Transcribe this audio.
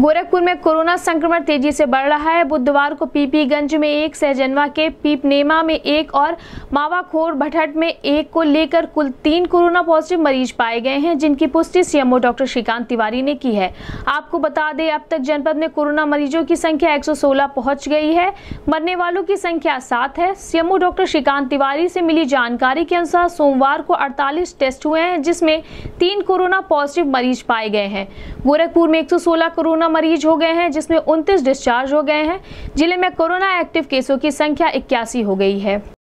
गोरखपुर में कोरोना संक्रमण तेज़ी से बढ़ रहा है। बुधवार को पीपीगंज में एक सहजनवा के पीपनेमा में एक और मावाखोर भटहट में एक को लेकर कुल तीन कोरोना पॉजिटिव मरीज़ पाए गए हैं, जिनकी पुष्टि सीएमओ डॉक्टर श्रीकांत तिवारी ने की है। आपको बता दें, अब तक जनपद में कोरोना मरीजों की संख्या 116 पहुँच गई है। मरने वालों की संख्या सात है। सीएमओ डॉक्टर श्रीकांत तिवारी से मिली जानकारी के अनुसार सोमवार को अड़तालीस टेस्ट हुए हैं, जिसमें तीन कोरोना पॉजिटिव मरीज़ पाए गए हैं। गोरखपुर में एक कोरोना कोरोना मरीज़ हो गए हैं, जिसमें 29 डिस्चार्ज हो गए हैं। ज़िले में कोरोना एक्टिव केसों की संख्या इक्यासी हो गई है।